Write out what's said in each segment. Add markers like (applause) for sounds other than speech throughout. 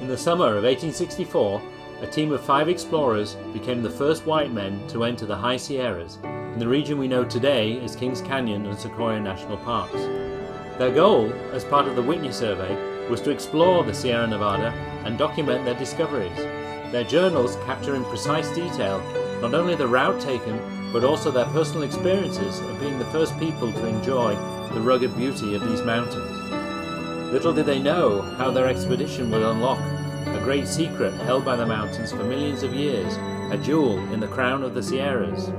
In the summer of 1864, a team of five explorers became the first white men to enter the High Sierras, in the region we know today as Kings Canyon and Sequoia National Parks. Their goal, as part of the Whitney Survey, was to explore the Sierra Nevada and document their discoveries. Their journals capture in precise detail not only the route taken, but also their personal experiences of being the first people to enjoy the rugged beauty of these mountains. Little did they know how their expedition would unlock a great secret held by the mountains for millions of years, a jewel in the crown of the Sierras.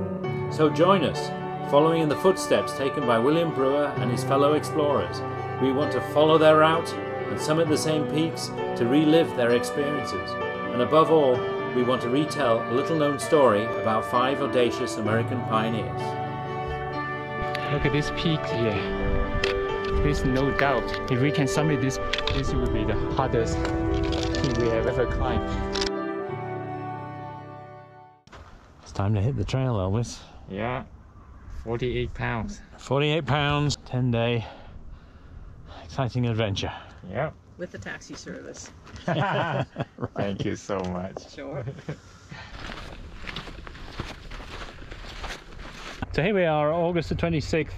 So join us, following in the footsteps taken by William Brewer and his fellow explorers. We want to follow their route and summit the same peaks to relive their experiences. And above all, we want to retell a little known story about five audacious American pioneers. Look at this peak here. There's no doubt if we can summit this, this will be the hardest thing we have ever climbed. It's time to hit the trail, Elvis. Yeah, 48 pounds. 48 pounds, 10 day, exciting adventure. Yep. with the taxi service. (laughs) (laughs) Thank you so much. Sure. So here we are, August the 26th,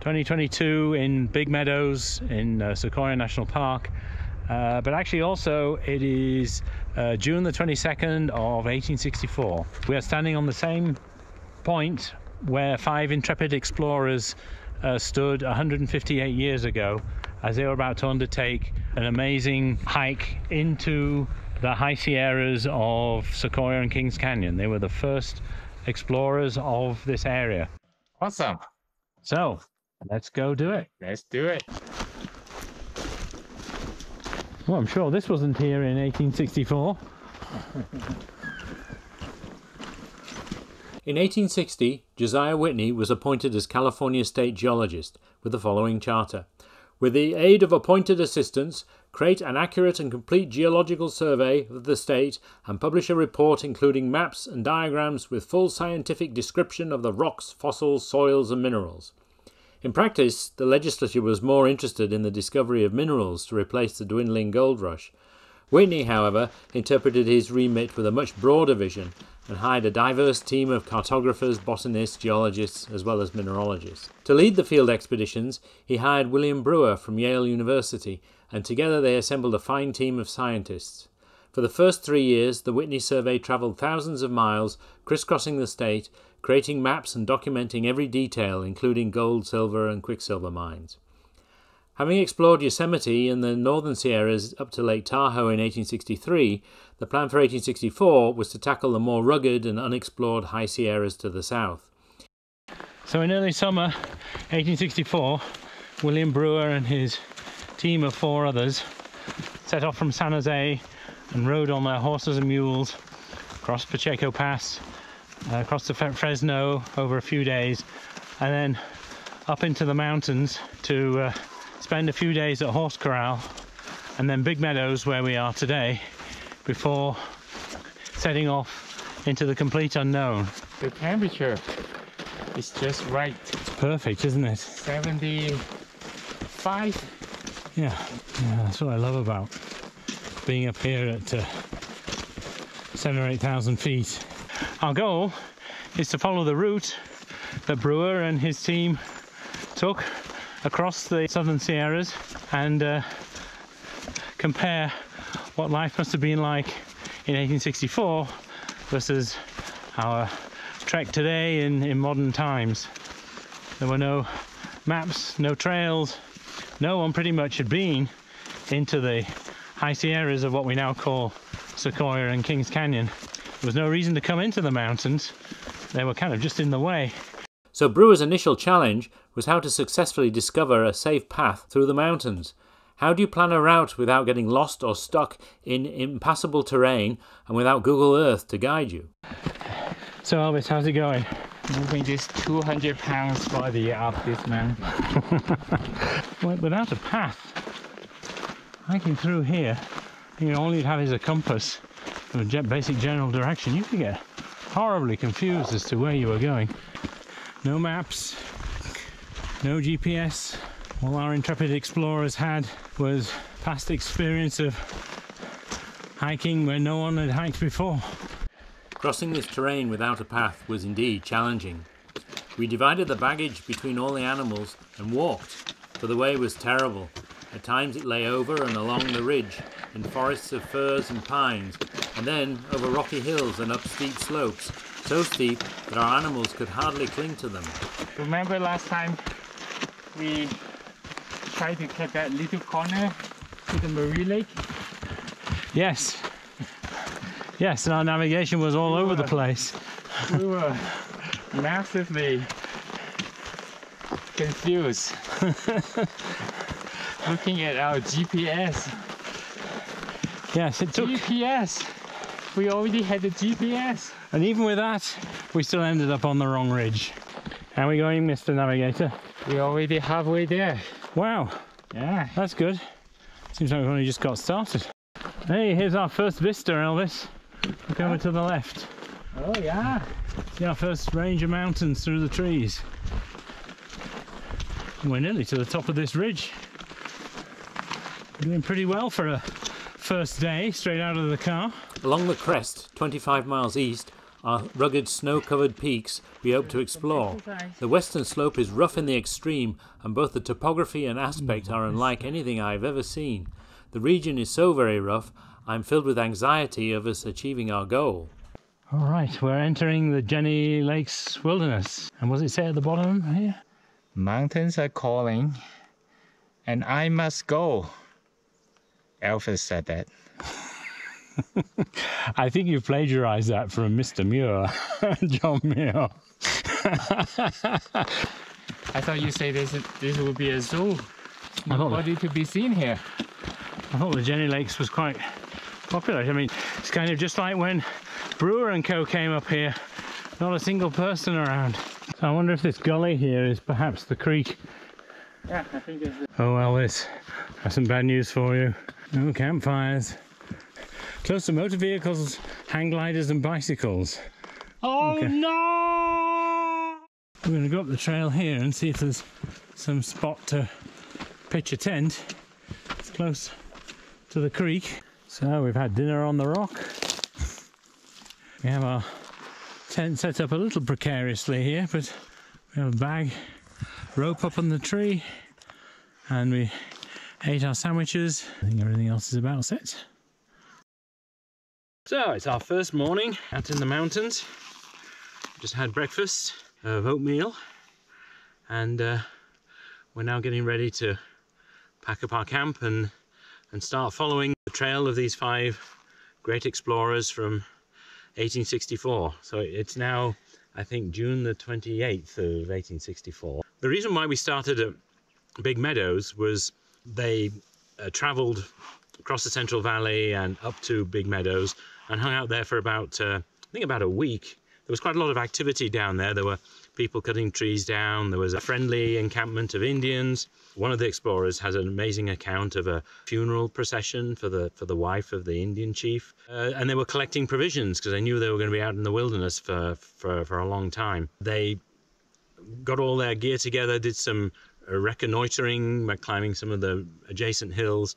2022, in Big Meadows in uh, Sequoia National Park. Uh, but actually, also, it is uh, June the 22nd of 1864. We are standing on the same point where five intrepid explorers uh, stood 158 years ago as they were about to undertake an amazing hike into the high Sierras of Sequoia and Kings Canyon. They were the first explorers of this area. Awesome. So let's go do it. Let's do it. Well, I'm sure this wasn't here in 1864. In 1860, Josiah Whitney was appointed as California State Geologist with the following charter. With the aid of appointed assistants, create an accurate and complete geological survey of the state and publish a report including maps and diagrams with full scientific description of the rocks, fossils, soils, and minerals. In practice, the legislature was more interested in the discovery of minerals to replace the dwindling gold rush. Whitney, however, interpreted his remit with a much broader vision and hired a diverse team of cartographers, botanists, geologists, as well as mineralogists. To lead the field expeditions, he hired William Brewer from Yale University, and together they assembled a fine team of scientists. For the first three years, the Whitney survey travelled thousands of miles, crisscrossing the state, creating maps and documenting every detail, including gold, silver, and quicksilver mines. Having explored Yosemite and the northern Sierras up to Lake Tahoe in 1863, the plan for 1864 was to tackle the more rugged and unexplored high Sierras to the south. So in early summer 1864, William Brewer and his team of four others set off from San Jose and rode on their horses and mules across Pacheco Pass, uh, across the Fresno over a few days, and then up into the mountains to uh, spend a few days at Horse Corral and then Big Meadows, where we are today, before setting off into the complete unknown. The temperature is just right. It's perfect, isn't it? 75. Yeah, yeah, that's what I love about being up here at uh, seven or eight thousand feet. Our goal is to follow the route that Brewer and his team took across the southern Sierras and uh, compare what life must have been like in 1864 versus our trek today in, in modern times. There were no maps, no trails, no one pretty much had been into the high Sierras of what we now call Sequoia and Kings Canyon. There was no reason to come into the mountains, they were kind of just in the way. So Brewer's initial challenge was how to successfully discover a safe path through the mountains. How do you plan a route without getting lost or stuck in impassable terrain and without Google Earth to guide you? So Elvis, how's it going? Moving this 200 pounds body up this man. (laughs) Without a path, hiking through here, you know, all you'd have is a compass basic general direction. You could get horribly confused as to where you were going. No maps, no GPS. All our intrepid explorers had was past experience of hiking where no one had hiked before. Crossing this terrain without a path was indeed challenging. We divided the baggage between all the animals and walked, for the way was terrible. At times it lay over and along the ridge, in forests of firs and pines, and then over rocky hills and up steep slopes, so steep that our animals could hardly cling to them. Remember last time we tried to get that little corner to the Marie Lake? Yes. Yes, and our navigation was all over the place. We were massively confused. (laughs) Looking at our GPS. Yes, it took. GPS! We already had the GPS. And even with that, we still ended up on the wrong ridge. How are we going, Mr. Navigator? We're already halfway there. Wow, Yeah. that's good. Seems like we've only just got started. Hey, here's our first vista, Elvis. Look over to the left. Oh yeah. See our first range of mountains through the trees. We're nearly to the top of this ridge. Doing pretty well for a first day straight out of the car. Along the crest, 25 miles east, are rugged snow covered peaks we hope to explore. The western slope is rough in the extreme, and both the topography and aspect are unlike anything I've ever seen. The region is so very rough, I'm filled with anxiety of us achieving our goal. All right, we're entering the Jennie Lakes Wilderness. And what does it say at the bottom here? Mountains are calling, and I must go. Elvis said that. I think you plagiarized that from Mr. Muir, (laughs) John Muir. (laughs) I thought you say this this would be a zoo. Nobody to be seen here. I thought the Jennie Lakes was quite popular. I mean, it's kind of just like when Brewer and Co came up here. Not a single person around. So I wonder if this gully here is perhaps the creek. Yeah, I think it's Oh well, this. I have some bad news for you. No campfires. Close to motor vehicles, hang gliders, and bicycles. Oh Okay. no! We're going to go up the trail here and see if there's some spot to pitch a tent. It's close to the creek. So we've had dinner on the rock. We have our tent set up a little precariously here, but we have a bag, rope up on the tree, and we ate our sandwiches. I think everything else is about set. So it's our first morning out in the mountains. Just had breakfast of oatmeal, and uh, we're now getting ready to pack up our camp and and start following the trail of these five great explorers from 1864. So it's now, I think, June the 28th of 1864. The reason why we started at Big Meadows was they uh, travelled across the Central Valley and up to Big Meadows and hung out there for about, uh, I think, about a week. There was quite a lot of activity down there. There were people cutting trees down. There was a friendly encampment of Indians. One of the explorers has an amazing account of a funeral procession for the for the wife of the Indian chief, uh, and they were collecting provisions because they knew they were going to be out in the wilderness for, for for a long time. They got all their gear together, did some uh, reconnoitering, by climbing some of the adjacent hills,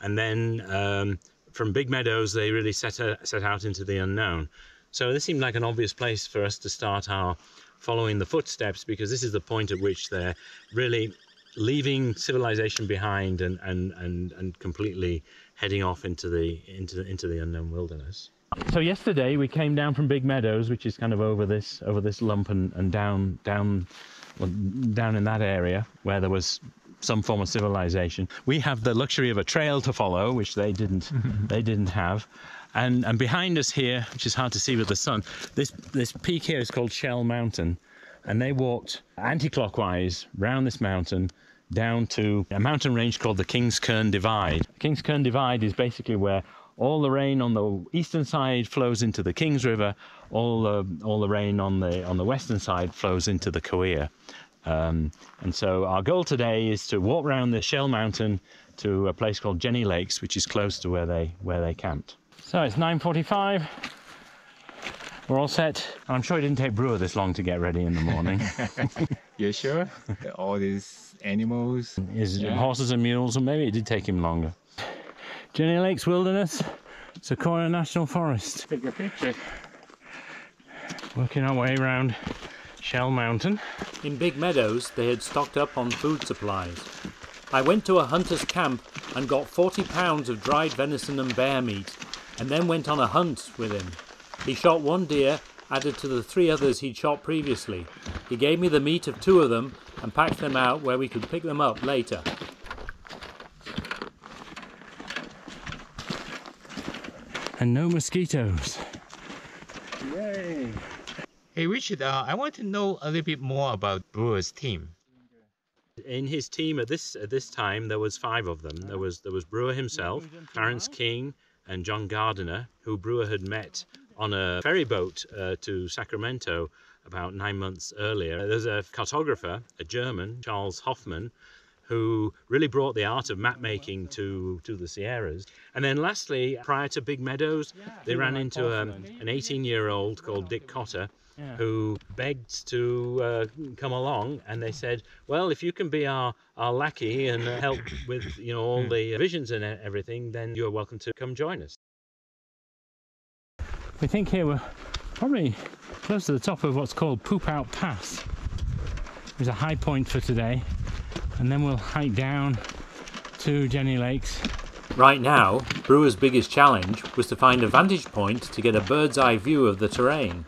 and then um, from Big Meadows they really set a, set out into the unknown. So this seemed like an obvious place for us to start our following the footsteps because this is the point at which they're really leaving civilization behind and and and, and completely heading off into the into into the unknown wilderness. So yesterday we came down from Big Meadows, which is kind of over this over this lump and, and down down well, down in that area where there was some form of civilization. We have the luxury of a trail to follow, which they didn't (laughs) they didn't have. And and behind us here, which is hard to see with the sun, this this peak here is called Shell Mountain. And they walked anti-clockwise round this mountain down to a mountain range called the King's Kern Divide. King's Kern Divide is basically where all the rain on the eastern side flows into the Kings River, all the all the rain on the on the western side flows into the Kaweah. Um, and so our goal today is to walk around the Shell Mountain to a place called Jennie Lakes, which is close to where they where they camped. So it's 9:45. We're all set. And I'm sure it didn't take Brewer this long to get ready in the morning. (laughs) (laughs) You sure? All these animals. Is Yeah. horses and mules, or maybe it did take him longer. Jennie Lakes Wilderness, Sequoia National Forest. Take a picture. Working our way around Shell Mountain. In Big Meadows, they had stocked up on food supplies. I went to a hunter's camp and got 40 pounds of dried venison and bear meat, and then went on a hunt with him. He shot one deer, added to the three others he'd shot previously. He gave me the meat of two of them and packed them out where we could pick them up later. And no mosquitoes. Yay! Hey Richard, uh, I want to know a little bit more about Brewer's team. In his team at this at this time, there was five of them. There was there was Brewer himself, Clarence King, and John Gardiner, who Brewer had met on a ferry boat uh, to Sacramento about nine months earlier. There's a cartographer, a German, Charles Hoffmann, who really brought the art of map making to, to the Sierras. And then lastly, prior to Big Meadows, they ran into a, an 18 year old called Dick Cotter. Who begged to uh, come along, and they said, "Well, if you can be our, our lackey and uh, help with you know all the visions and everything, then you're welcome to come join us." We think here we're probably close to the top of what's called Poop Out Pass. There's a high point for today, and then we'll hike down to Jennie Lakes. Right now, Brewer's biggest challenge was to find a vantage point to get a bird's eye view of the terrain.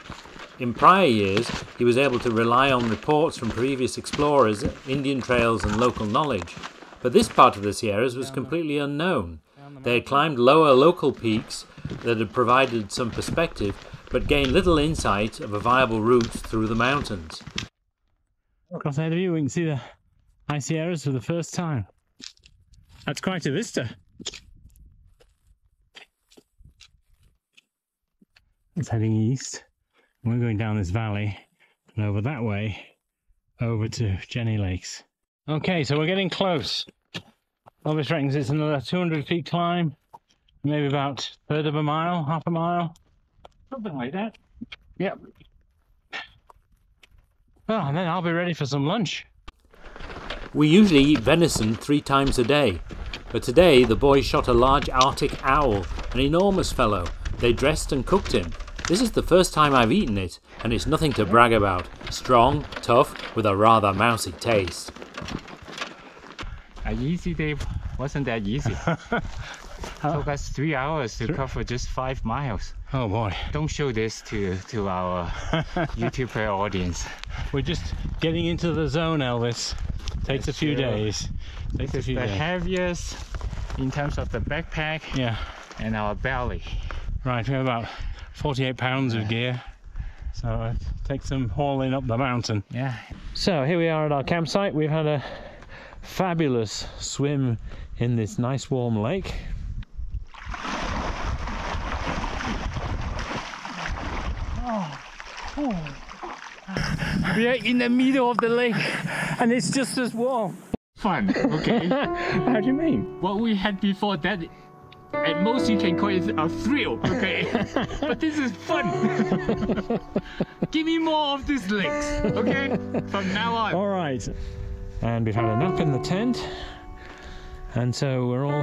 In prior years, he was able to rely on reports from previous explorers, Indian trails, and local knowledge. But this part of the Sierras was completely unknown. They had climbed lower local peaks that had provided some perspective, but gained little insight of a viable route through the mountains. Across of you, we can see the High Sierras for the first time. That's quite a vista. It's heading east. We're going down this valley and over that way over to Jennie Lakes. Okay, so we're getting close. Elvis reckons it's another 200 feet climb, maybe about third of a mile, half a mile, something like that. Yep. Oh, and then I'll be ready for some lunch. We usually eat venison three times a day, but today the boys shot a large Arctic owl, an enormous fellow. They dressed and cooked him. This is the first time I've eaten it, and it's nothing to brag about. Strong, tough, with a rather mousy taste. A easy day wasn't that easy. (laughs) Took us three hours to cover just five miles. Oh boy, Don't show this to to our (laughs) YouTuber audience. we're just getting into the zone, Elvis. Takes a few true. days. Takes a It's few the days. heaviest in terms of the backpack Yeah, and our belly. right. We have about 48 pounds of gear, so uh, it takes some hauling up the mountain. Yeah. So here we are at our campsite. We've had a fabulous swim in this nice warm lake. We are in the middle of the lake and it's just as warm. Fun, okay? (laughs) How do you mean? what we had before that at most you can call it a thrill, okay? (laughs) but this is fun. (laughs) Give me more of these lakes, okay? From now on. All right. And we've had a nap in the tent. And so we're all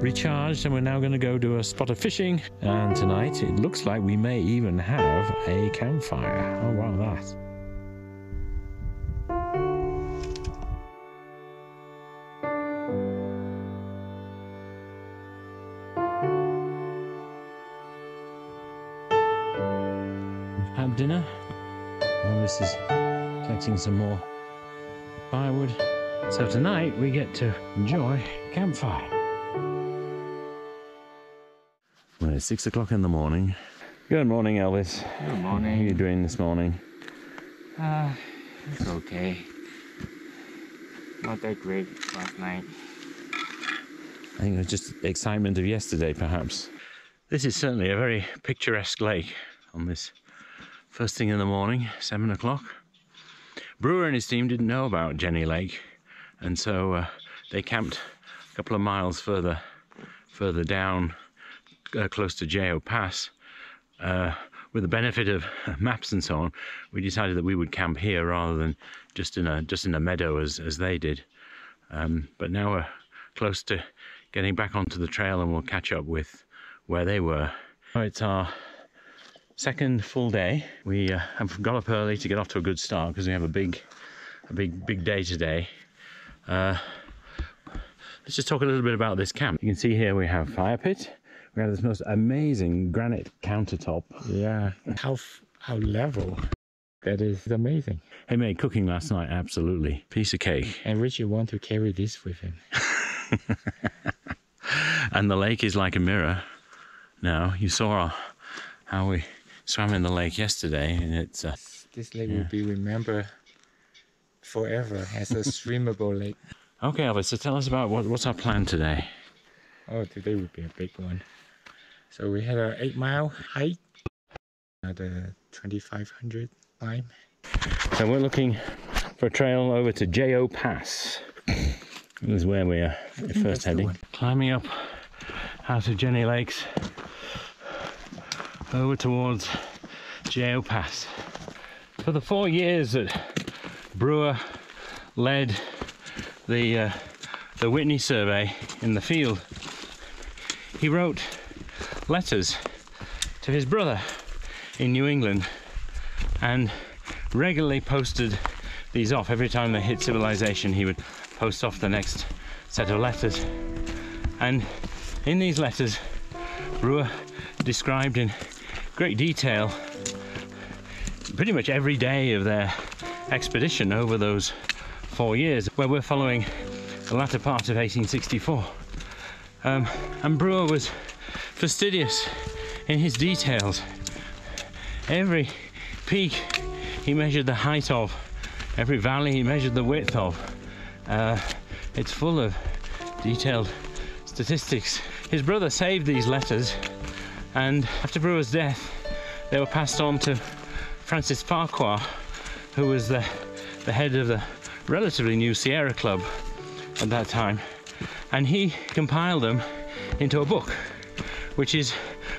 recharged and we're now going to go do a spot of fishing. And tonight it looks like we may even have a campfire. Oh, wow, that. Dinner. And this is collecting some more firewood. So tonight we get to enjoy campfire. Well, it's six o'clock in the morning. Good morning, Elvis. Good morning. How are you doing this morning? Uh, it's okay. Not that great last night. I think it was just excitement of yesterday, perhaps. This is certainly a very picturesque lake on this first thing in the morning, seven o'clock. Brewer and his team didn't know about Jennie Lake, and so uh, they camped a couple of miles further, further down, uh, close to JO Pass. Uh, with the benefit of (laughs) maps and so on, we decided that we would camp here rather than just in a just in a meadow as as they did. Um, but now we're close to getting back onto the trail, and we'll catch up with where they were. It's our second full day. We uh, have got up early to get off to a good start because we have a big, a big, big day today. Uh, let's just talk a little bit about this camp. You can see here we have fire pit. We have this most amazing granite countertop. Yeah, how f- how level. That is amazing. He made cooking last night, absolutely. Piece of cake. And Richie want to carry this with him. (laughs) And the lake is like a mirror. Now, you saw our, how we swam in the lake yesterday, and it's uh, This lake will be remembered forever as a (laughs) swimmable lake. okay. Elvis, so tell us about what, what's our plan today. Oh, today would be a big one. So we had a eight mile hike at the 2500 climb. So we're looking for a trail over to JO Pass. This is where we are first heading. Climbing up out of Jennie Lakes over towards JO Pass. For the four years that Brewer led the uh, the Whitney survey in the field, he wrote letters to his brother in New England and regularly posted these off. Every time they hit civilization, he would post off the next set of letters. And in these letters, Brewer described in great detail pretty much every day of their expedition over those four years, where we're following the latter part of 1864. Um, and Brewer was fastidious in his details. Every peak he measured the height of, every valley he measured the width of. Uh, it's full of detailed statistics. His brother saved these letters, and after Brewer's death, they were passed on to Francis Farquhar, who was the, the head of the relatively new Sierra Club at that time, and he compiled them into a book, which is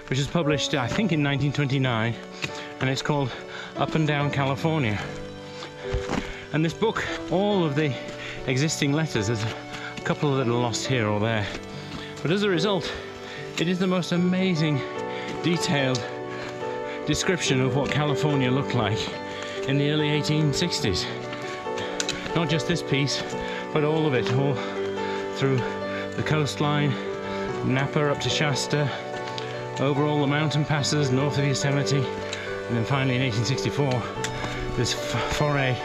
which was published, I think, in 1929, and it's called Up and Down California. And this book, all of the existing letters, there's a couple that are lost here or there, but as a result, it is the most amazing, detailed description of what California looked like in the early 1860s. Not just this piece, but all of it, all through the coastline, Napa up to Shasta, over all the mountain passes north of Yosemite, and then finally in 1864, this foray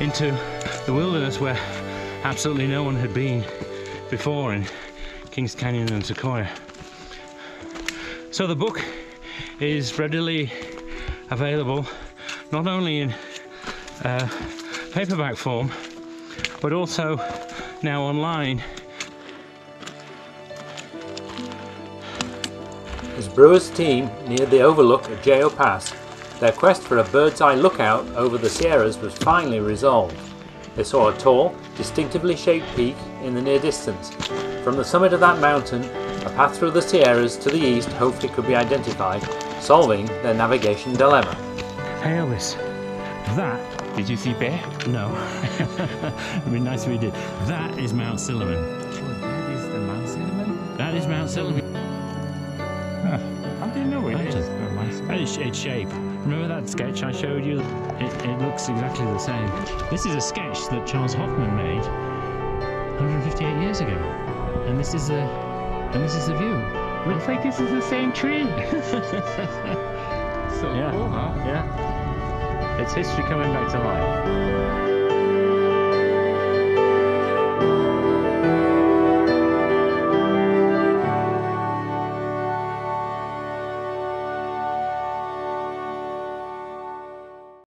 into the wilderness where absolutely no one had been before in Kings Canyon and Sequoia. So the book is readily available not only in uh, paperback form but also now online As Brewer's team neared the overlook at JO Pass, their quest for a bird's eye lookout over the Sierras was finally resolved. They saw a tall, distinctively shaped peak in the near distance. From the summit of that mountain, a path through the Sierras to the east hopefully could be identified, solving their navigation dilemma. Hey Elvis, that Did you see bear? no, (laughs) it'd be nice if we did. That is Mount Silliman. Oh, that is the Mount Cinnamon? That is Mount Silliman. How do you know it Mountain. is the Its, its shape. Remember that sketch I showed you? It, it looks exactly the same. This is a sketch that Charles Hoffmann made 158 years ago, and this is the and this is the view. Looks like this is the same tree. (laughs) so Yeah. cool, huh? Yeah, it's history coming back to life.